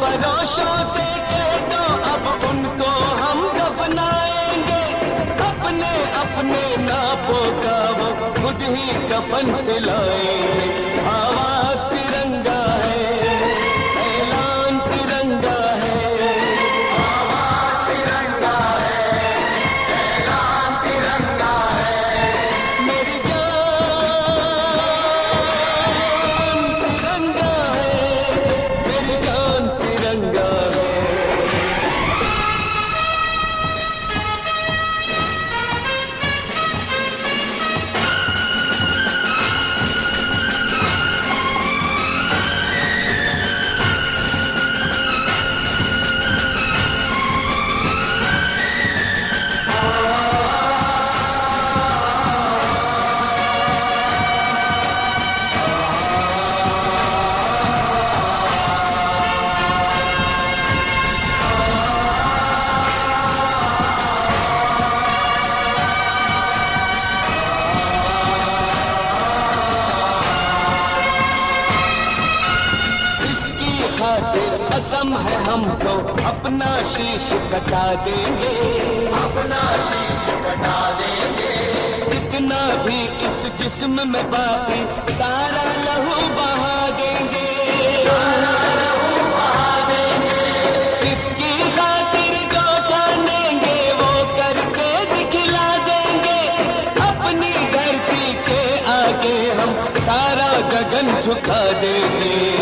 फरोशों से कह दो, अब उनको हम दफनाएँगे। अपने अपने नापों का वो खुद ही कफन से लाएँगे। हवा खा कसम है हमको अपना शीश कटा देंगे। अपना शीश कटा देंगे। कितना भी इस जिस्म में बाकी सारा लहू बहा देंगे। सारा लहू बहा देंगे। इसकी खातिर जो जानेंगे वो करके दिखला देंगे। अपनी धरती के आगे हम सारा गगन झुका देंगे।